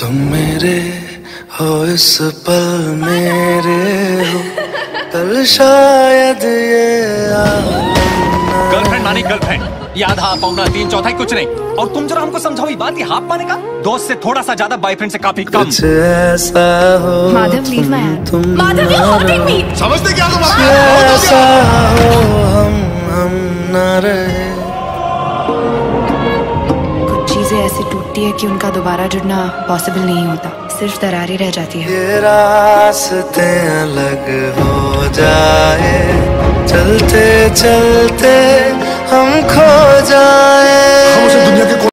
तुम मेरे हो इस पल मेरे हो। कल शायद ये गर्लफ्रेंड मानी गर्लफ्रेंड ये आधा पौना तीन चौथाई कुछ नहीं। और तुम जरा हमको समझाओ ये बात ये हाफ़ पाने का? दोस्त से थोड़ा सा ज़्यादा बॉयफ्रेंड से काफ़ी कम। कुछ ऐसा हो माधव लीव माय तुम माधव यू हर्टिंग मी समझते क्या तुम ऐसा हो हम हम न रहे। ऐसी टूटती है कि उनका दोबारा जुड़ना पॉसिबल नहीं होता। सिर्फ़ दरारें रह जाती है। रास्ते अलग हो जाए। चलते चलते हम खो